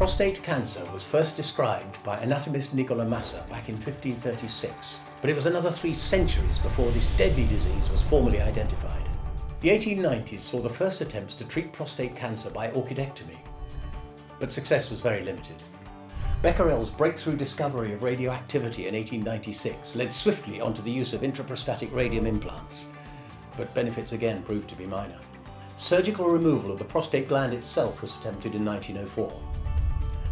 Prostate cancer was first described by anatomist Nicola Massa back in 1536, but it was another three centuries before this deadly disease was formally identified. The 1890s saw the first attempts to treat prostate cancer by orchidectomy, but success was very limited. Becquerel's breakthrough discovery of radioactivity in 1896 led swiftly onto the use of intraprostatic radium implants, but benefits again proved to be minor. Surgical removal of the prostate gland itself was attempted in 1904.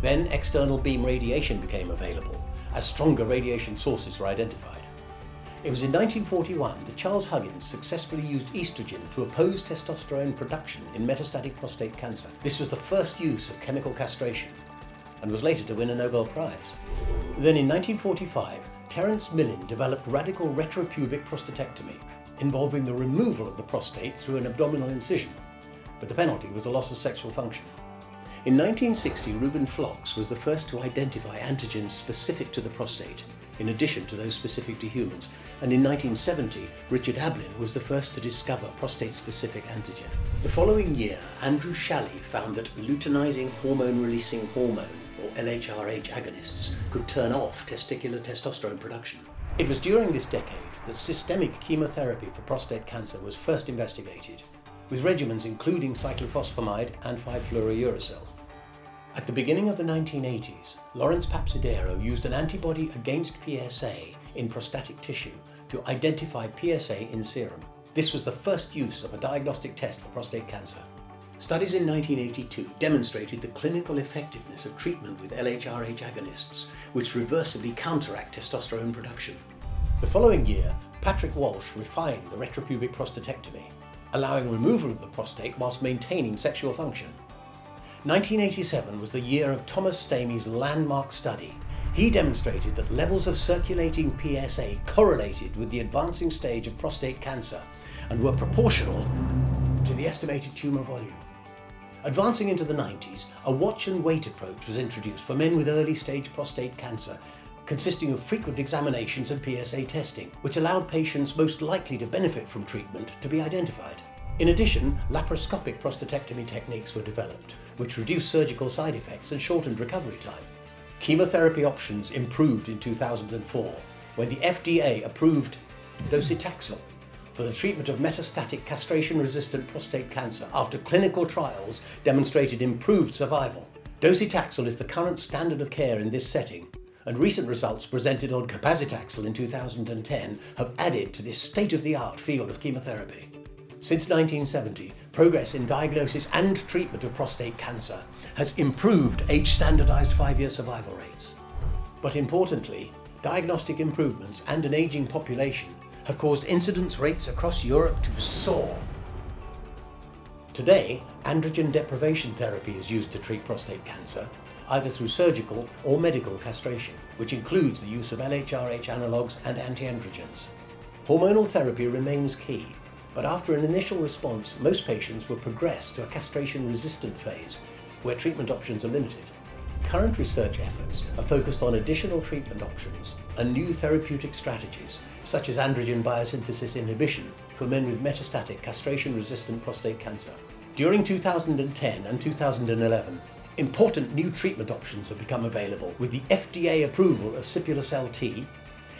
Then external beam radiation became available as stronger radiation sources were identified. It was in 1941 that Charles Huggins successfully used estrogen to oppose testosterone production in metastatic prostate cancer. This was the first use of chemical castration and was later to win a Nobel Prize. Then in 1945, Terence Millin developed radical retropubic prostatectomy, involving the removal of the prostate through an abdominal incision, but the penalty was a loss of sexual function. In 1960, Rubin Flocks was the first to identify antigens specific to the prostate, in addition to those specific to humans, and in 1970, Richard Ablin was the first to discover prostate-specific antigen. The following year, Andrew Schally found that luteinizing hormone-releasing hormone, or LHRH agonists, could turn off testicular testosterone production. It was during this decade that systemic chemotherapy for prostate cancer was first investigated, with regimens including cyclophosphamide and 5-fluorouracil. At the beginning of the 1980s, Lawrence Papsidero used an antibody against PSA in prostatic tissue to identify PSA in serum. This was the first use of a diagnostic test for prostate cancer. Studies in 1982 demonstrated the clinical effectiveness of treatment with LHRH agonists, which reversibly counteract testosterone production. The following year, Patrick Walsh refined the retropubic prostatectomy, allowing removal of the prostate whilst maintaining sexual function. 1987 was the year of Thomas Stamey's landmark study. He demonstrated that levels of circulating PSA correlated with the advancing stage of prostate cancer and were proportional to the estimated tumour volume. Advancing into the 90s, a watch and wait approach was introduced for men with early stage prostate cancer, consisting of frequent examinations and PSA testing, which allowed patients most likely to benefit from treatment to be identified. In addition, laparoscopic prostatectomy techniques were developed, which reduced surgical side effects and shortened recovery time. Chemotherapy options improved in 2004 when the FDA approved docetaxel for the treatment of metastatic castration-resistant prostate cancer after clinical trials demonstrated improved survival. Docetaxel is the current standard of care in this setting, and recent results presented on cabazitaxel in 2010 have added to this state-of-the-art field of chemotherapy. Since 1970, progress in diagnosis and treatment of prostate cancer has improved age-standardized five-year survival rates. But importantly, diagnostic improvements and an aging population have caused incidence rates across Europe to soar. Today, androgen deprivation therapy is used to treat prostate cancer, either through surgical or medical castration, which includes the use of LHRH analogues and antiandrogens. Hormonal therapy remains key, but after an initial response, most patients will progress to a castration-resistant phase, where treatment options are limited. Current research efforts are focused on additional treatment options and new therapeutic strategies, such as androgen biosynthesis inhibition for men with metastatic castration-resistant prostate cancer. During 2010 and 2011, important new treatment options have become available with the FDA approval of Sipuleucel T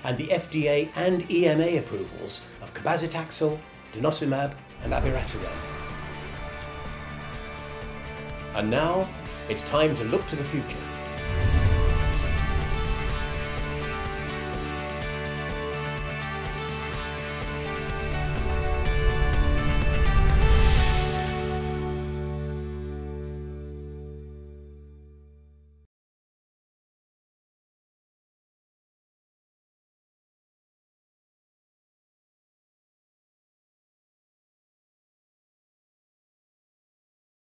and the FDA and EMA approvals of cabazitaxel, denosumab and abiraterone. And now, it's time to look to the future.